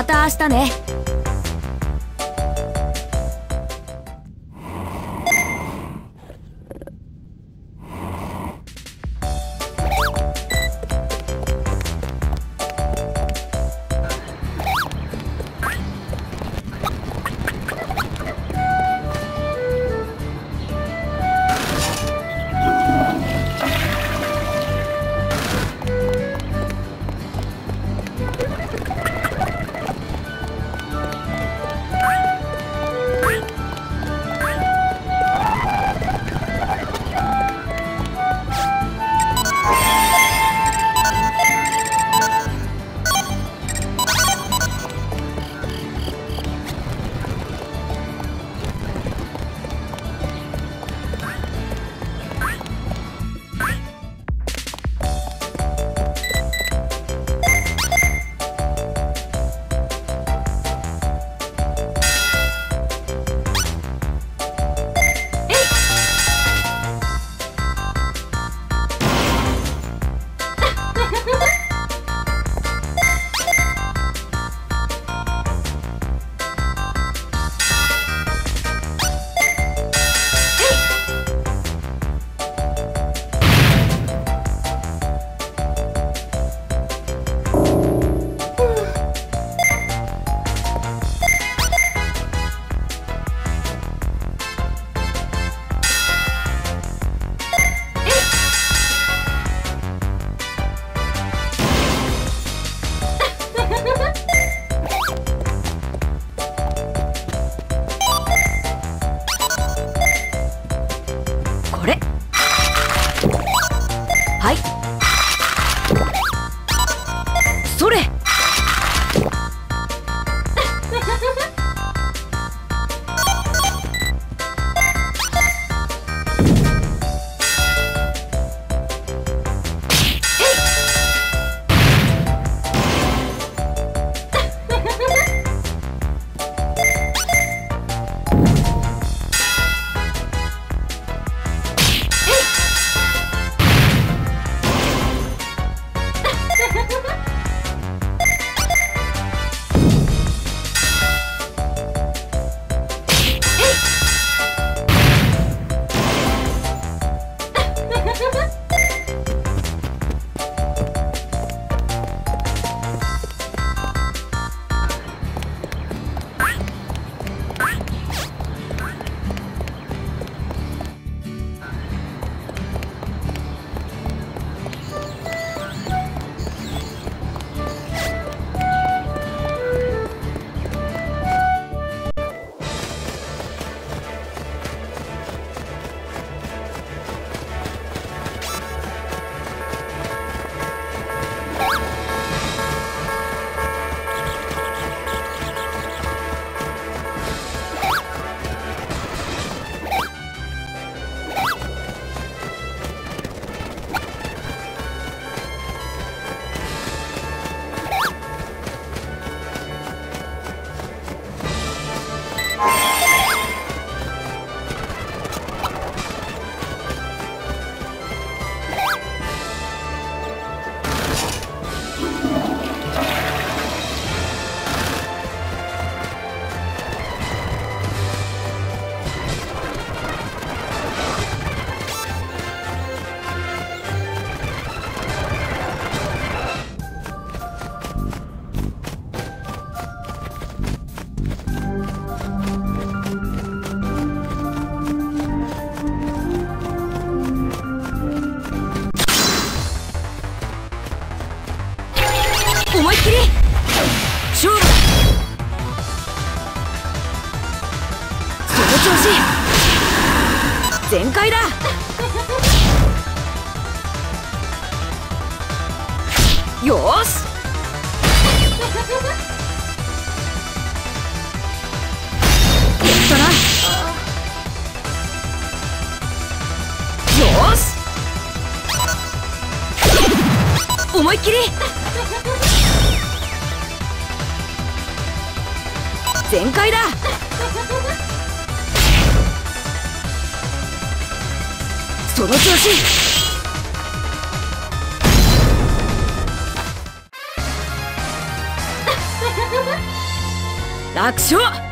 また明日ね。調子全開だ。よーし。やったな。よーし。思いっきり。全開だ。その調子。楽 勝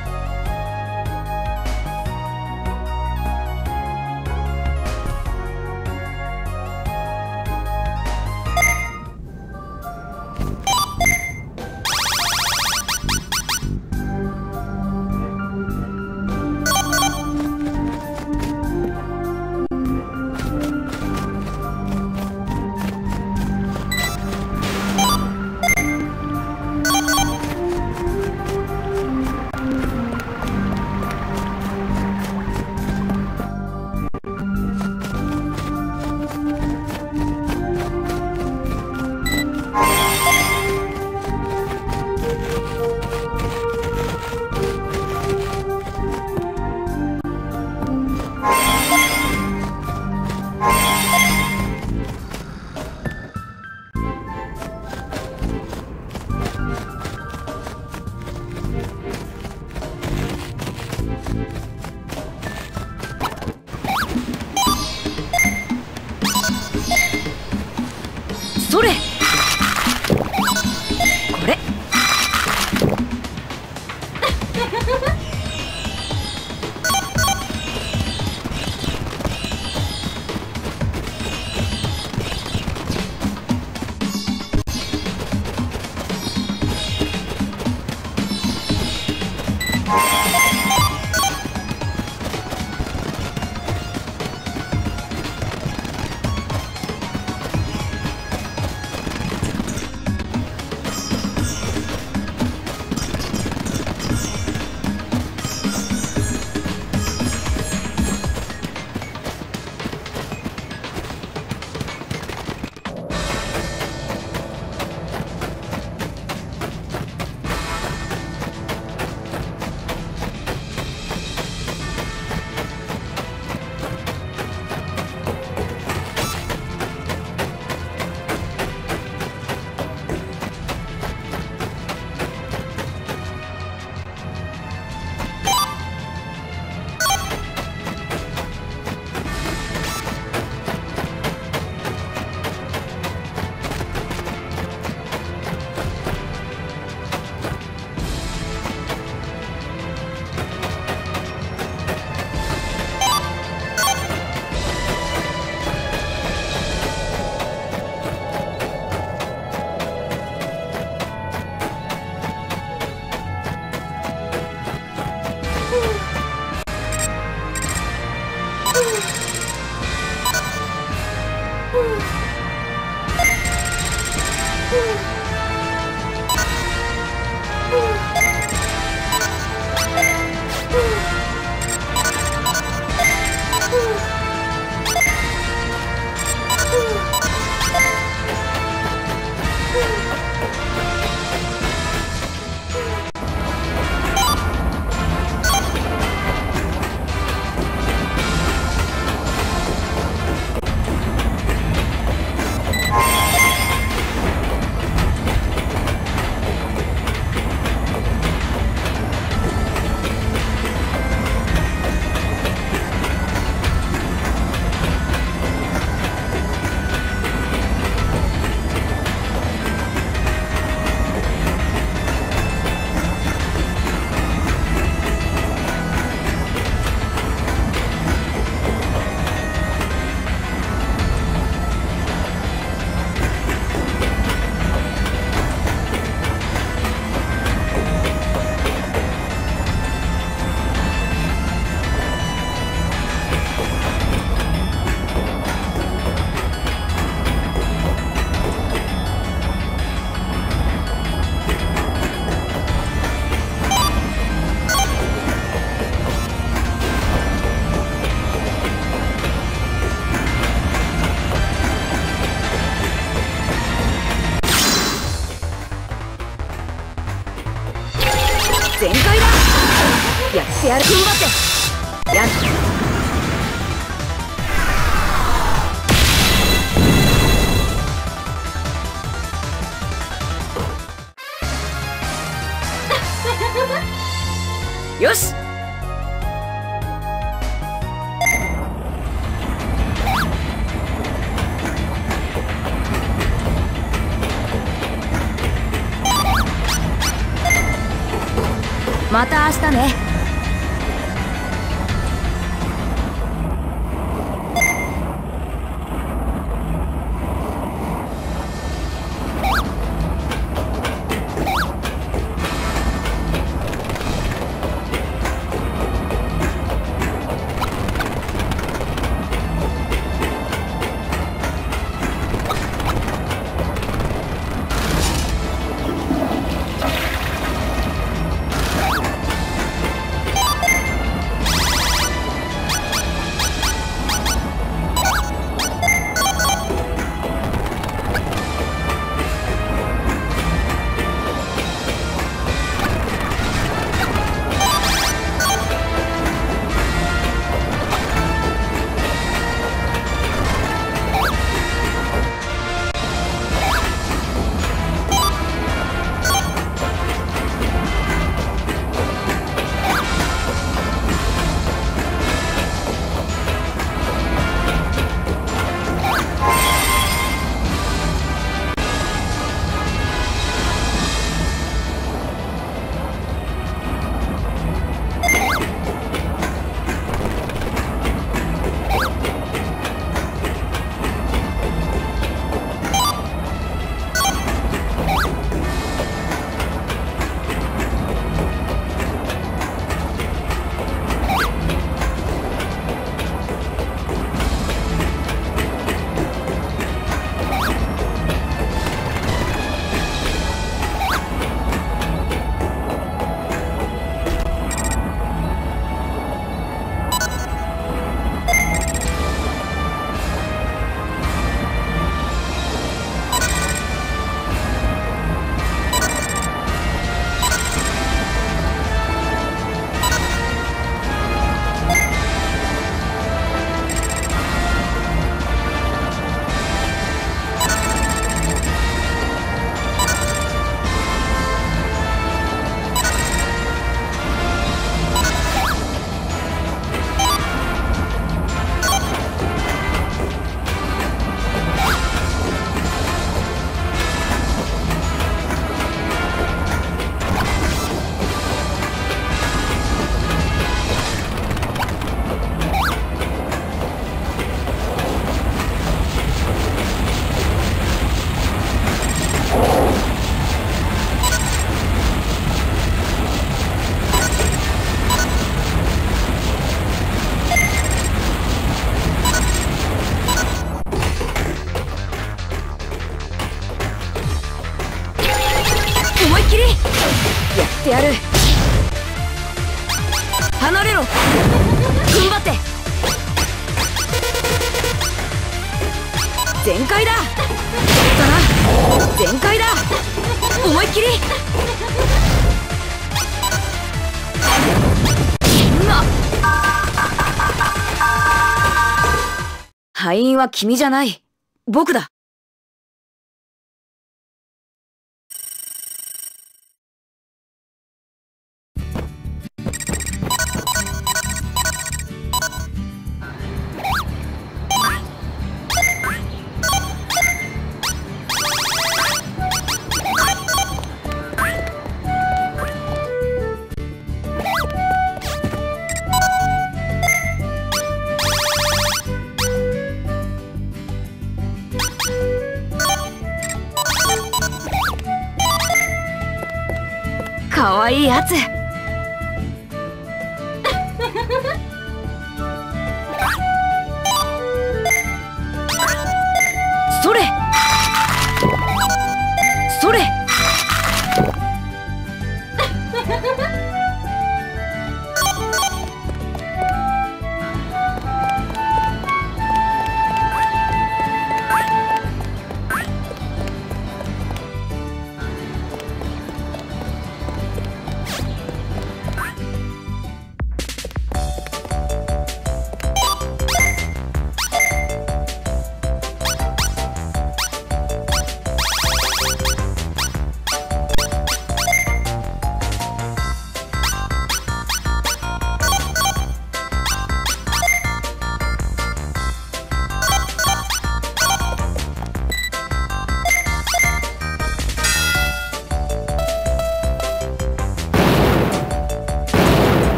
敗因は君じゃない。僕だ。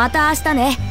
また明日ね。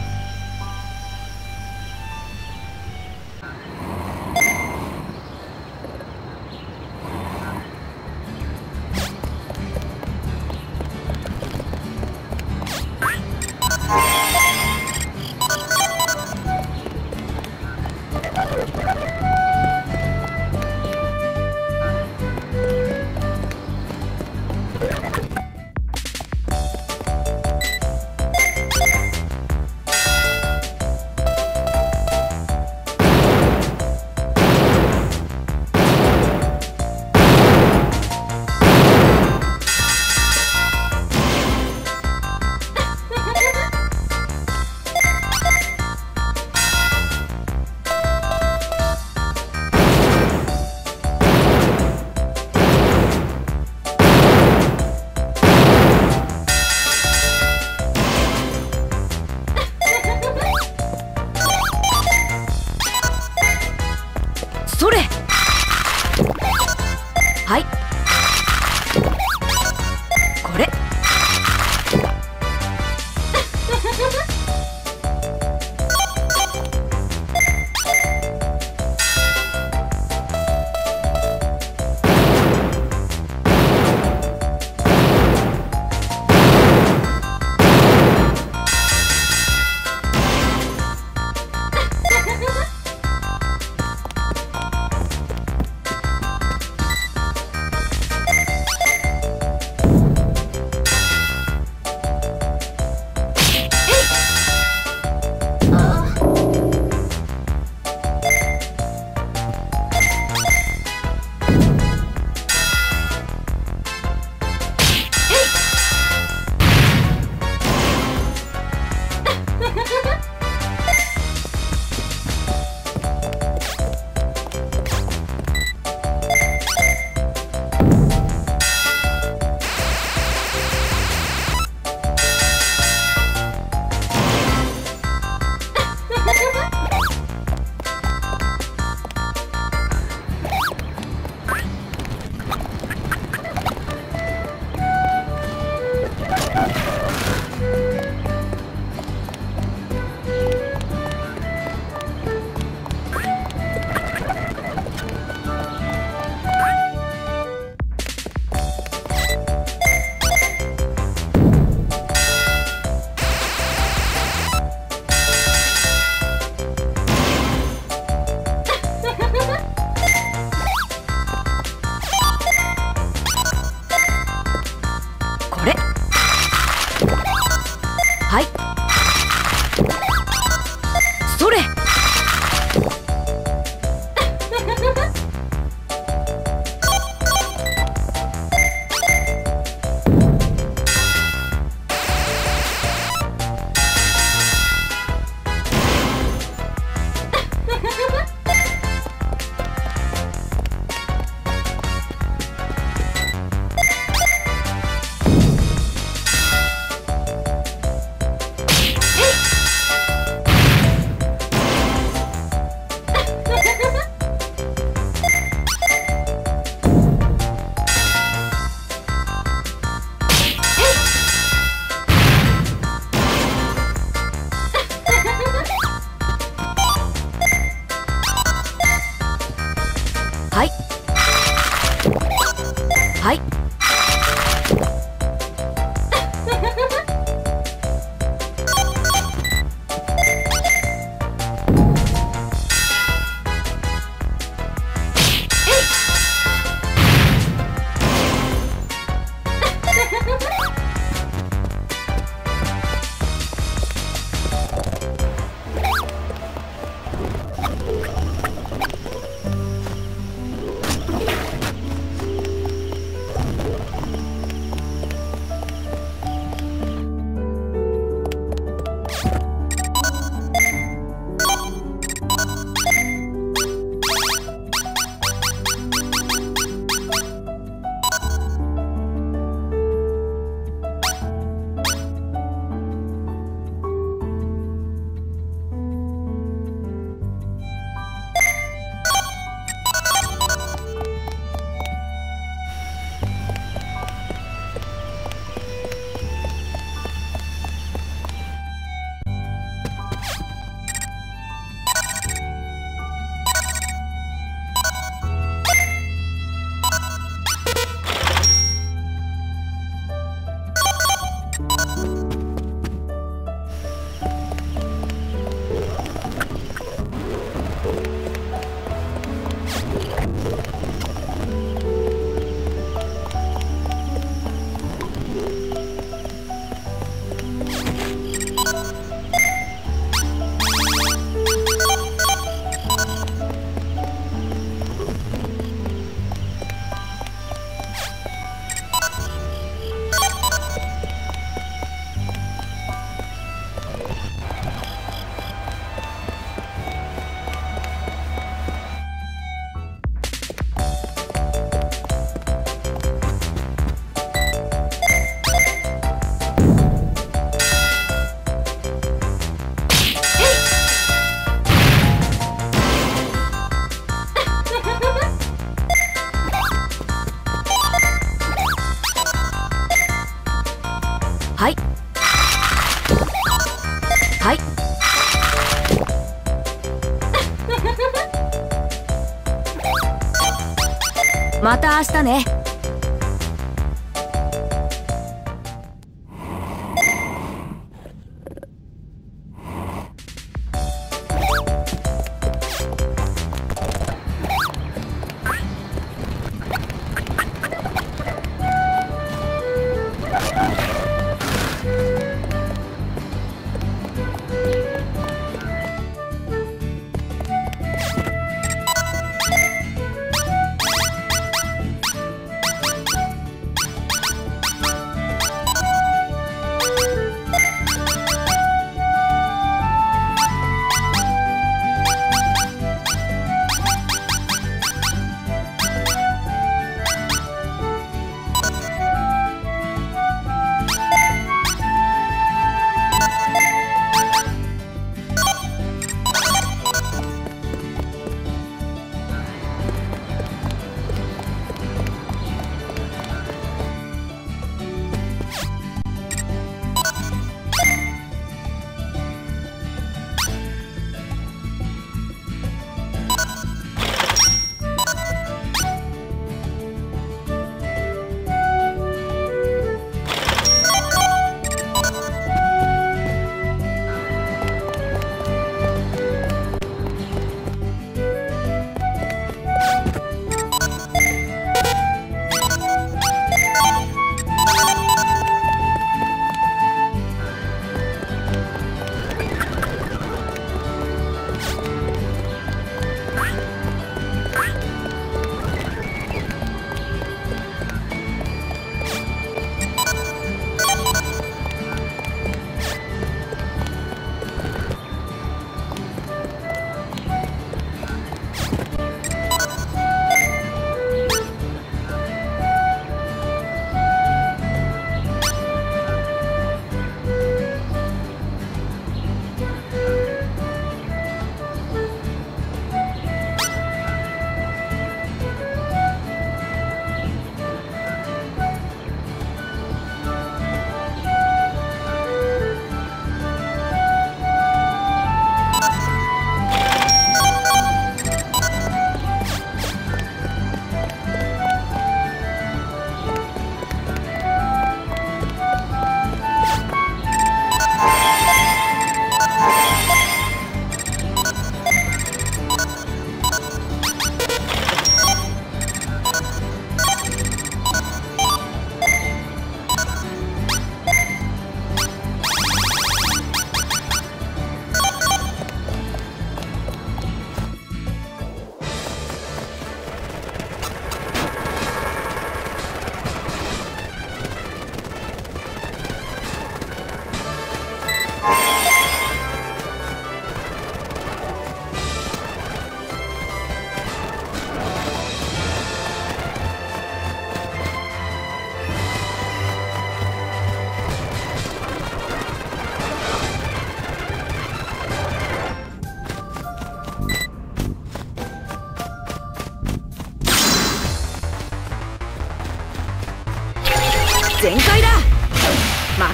それ。はい。ね。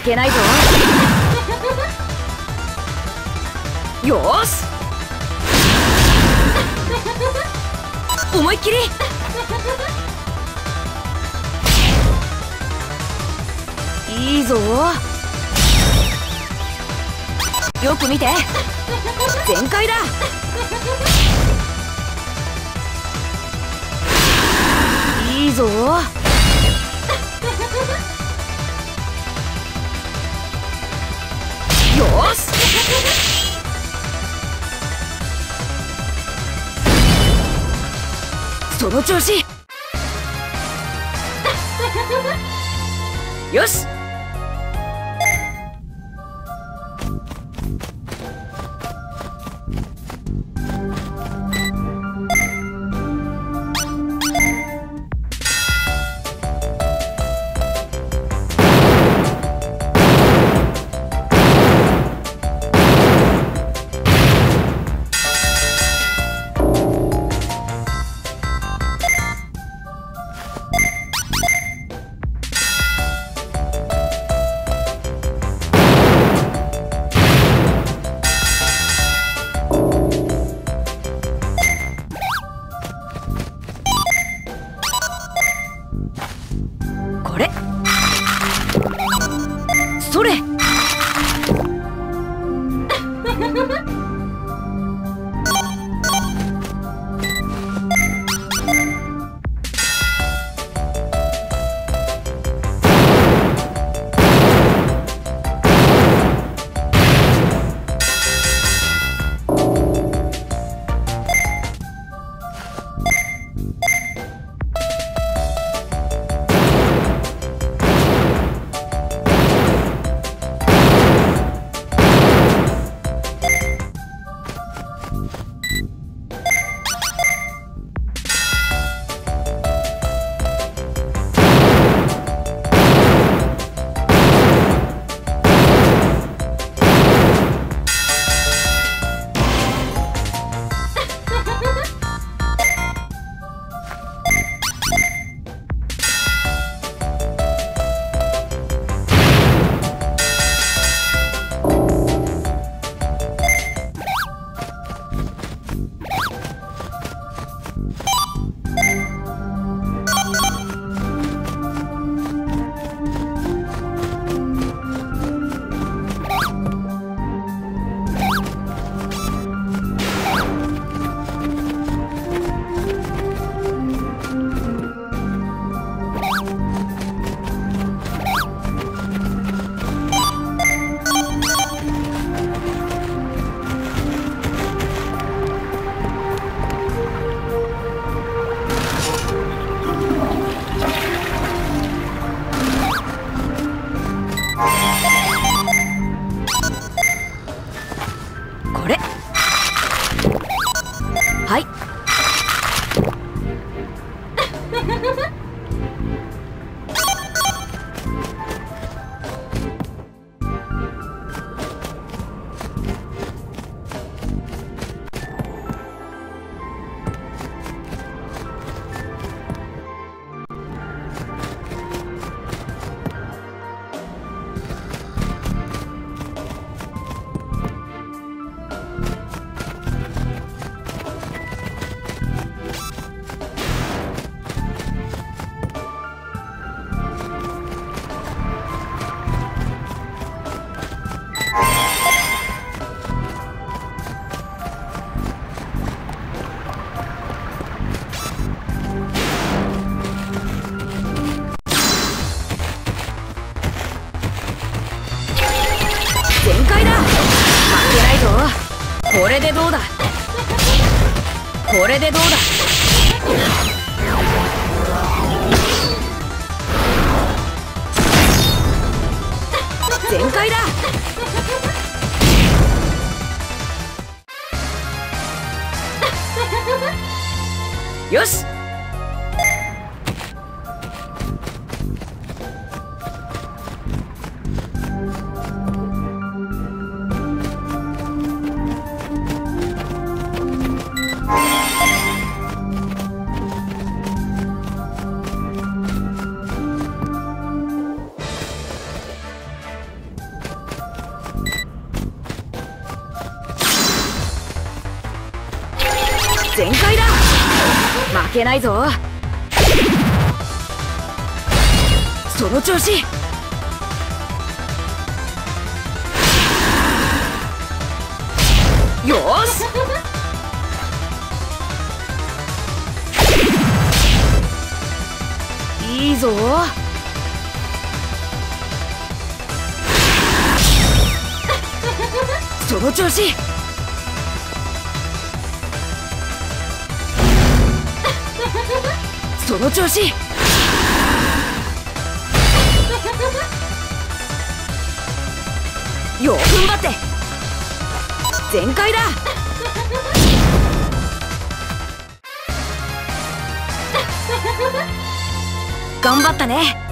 負けないぞ。よーし。思いっきり。いいぞ。よく見て。全開だ。いいぞ。その調子。よし。れでどうだけないぞ。その調子。よし。いいぞ。その調子。その調子。よ踏ん張って。全開だ。頑張ったね。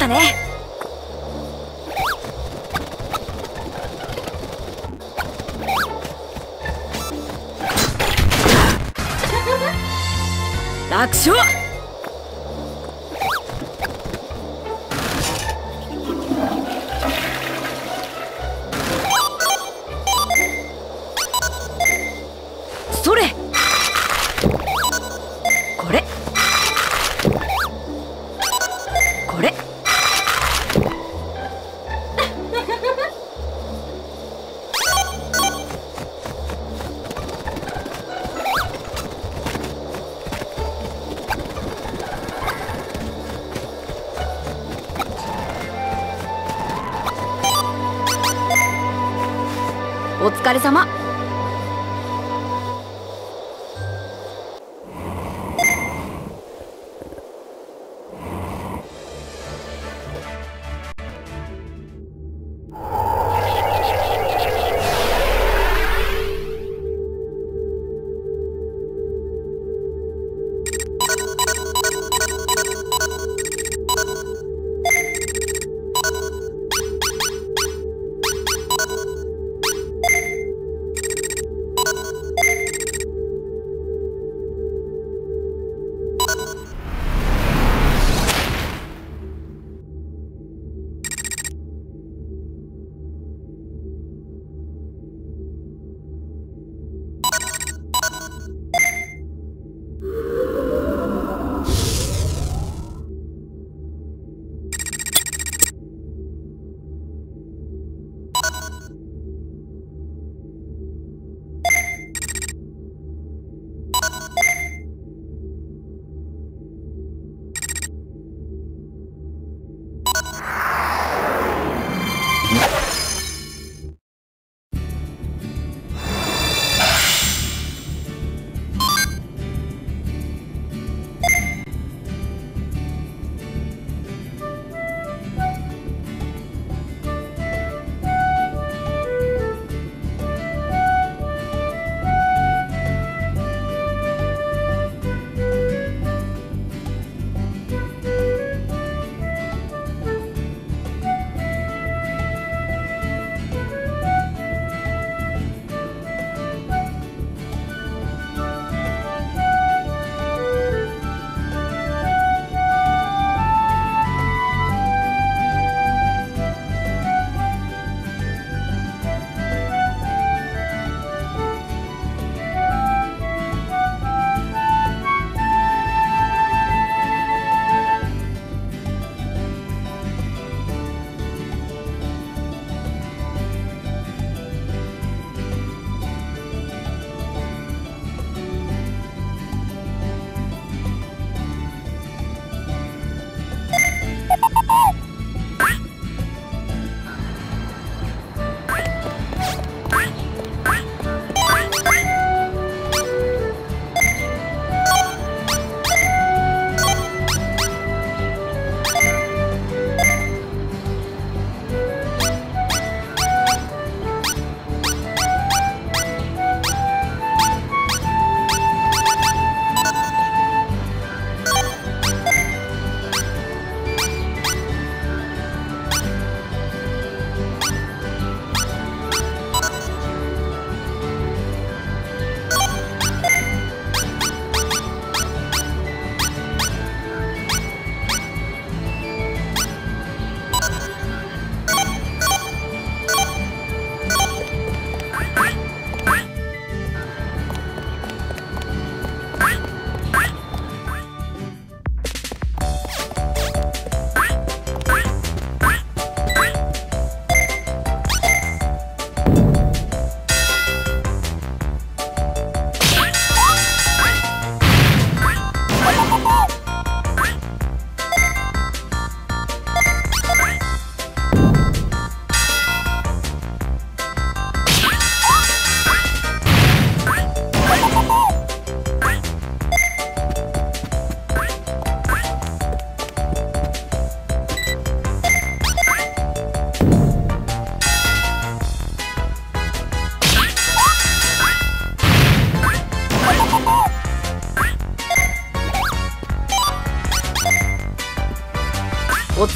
ったね。れ様。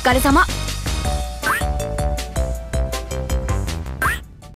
疲れ様。